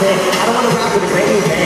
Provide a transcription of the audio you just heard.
I don't wanna rap with a brand new